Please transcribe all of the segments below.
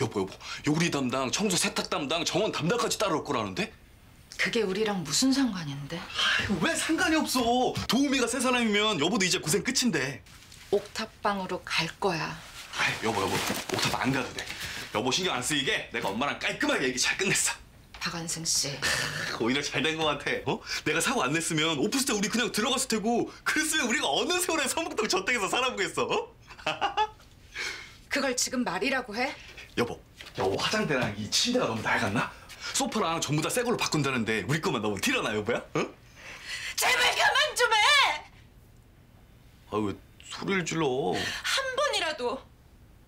여보 여보 요리 담당 청소 세탁 담당 정원 담당까지 따라올 거라는데? 그게 우리랑 무슨 상관인데? 아이고, 왜 상관이 없어 도우미가 세 사람이면 여보도 이제 고생 끝인데 옥탑방으로 갈 거야. 아이 여보 여보 옥탑 안 가도 돼 여보 신경 안 쓰이게 내가 엄마랑 깔끔하게 얘기 잘 끝냈어 박완승 씨. 오히려 잘된거 같아 어? 내가 사고 안 냈으면 오피스텔 우리 그냥 들어갔을 테고 그랬으면 우리가 어느 세월에 서북동 저택에서 살아보겠어 어? 그걸 지금 말이라고 해? 여보, 여보 화장대랑 이 침대가 너무 낡았나? 소파랑 전부 다 새 걸로 바꾼다는데 우리 것만 너무 티라나 여보야? 어? 제발 그만 좀 해! 아왜 소리를 질러? 한 번이라도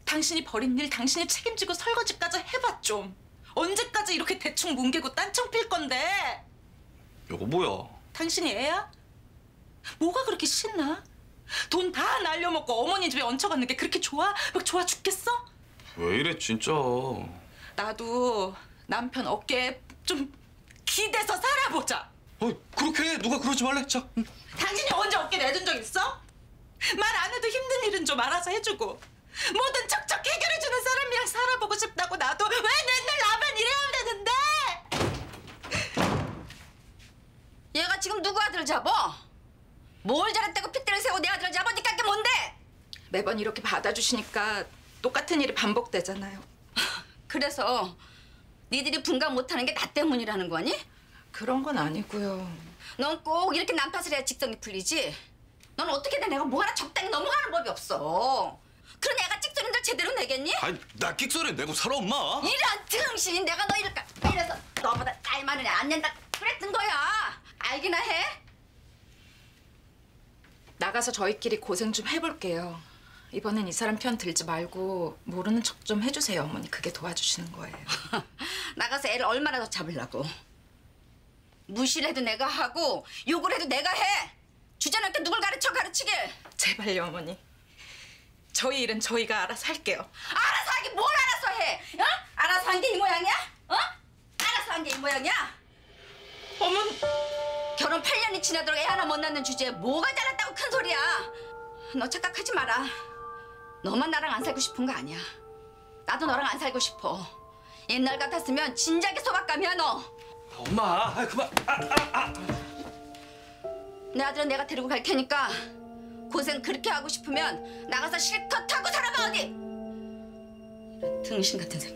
당신이 버린 일 당신이 책임지고 설거지까지 해봐 좀. 언제까지 이렇게 대충 뭉개고 딴청 필 건데? 여보 뭐야? 당신이 애야? 뭐가 그렇게 신나? 돈 다 날려먹고 어머니 집에 얹혀갔는 게 그렇게 좋아? 막 좋아 죽겠어? 왜 이래 진짜? 나도 남편 어깨에 좀 기대서 살아보자. 어 그렇게 해. 누가 그러지 말래? 자, 응. 당신이 언제 어깨 내준 적 있어? 말 안 해도 힘든 일은 좀 알아서 해주고 뭐든 척척 해결해주는 사람이랑 살아보고 싶다고 나도 왜 맨날 나만 이래야 되는데? 얘가 지금 누구 아들 잡어? 뭘 잘했다고 핏대를 세우고 내 아들을 잡으니까 그게 뭔데? 매번 이렇게 받아주시니까 똑같은 일이 반복되잖아요. 그래서 니들이 분간 못하는 게 나 때문이라는 거니? 그런 건 아니고요. 넌 꼭 이렇게 남 탓을 해야 직성이 풀리지? 넌 어떻게든 내가 뭐 하나 적당히 넘어가는 법이 없어. 그런 애가 찍소리들 제대로 내겠니? 아니 나 끽소리 내고 살아 엄마. 이런 등신 내가 너 이럴까 이래서 너보다 나이 많은 애 안 낸다 그랬던 거야 알기나 해? 나가서 저희끼리 고생 좀 해볼게요. 이번엔 이 사람 편 들지 말고 모르는 척 좀 해주세요, 어머니. 그게 도와주시는 거예요. 나가서 애를 얼마나 더 잡으려고 무시를 해도 내가 하고 욕을 해도 내가 해 주제넘게 누굴 가르쳐 가르치길 제발요, 어머니. 저희 일은 저희가 알아서 할게요. 알아서 하기 뭘 알아서 해 어? 알아서 한 게 이 모양이야? 어? 알아서 한 게 이 모양이야? 어머니. 결혼 8년이 지나도록 애 하나 못 낳는 주제에 뭐가 잘났다고 큰 소리야 너 착각하지 마라 너만 나랑 안 살고 싶은 거 아니야. 나도 너랑 안 살고 싶어. 옛날 같았으면 진작에 소박감이야 너 엄마, 아 그만. 아, 내 아들은 내가 데리고 갈 테니까 고생 그렇게 하고 싶으면 나가서 실컷 하고 살아봐 어디 이런 등신 같은 새끼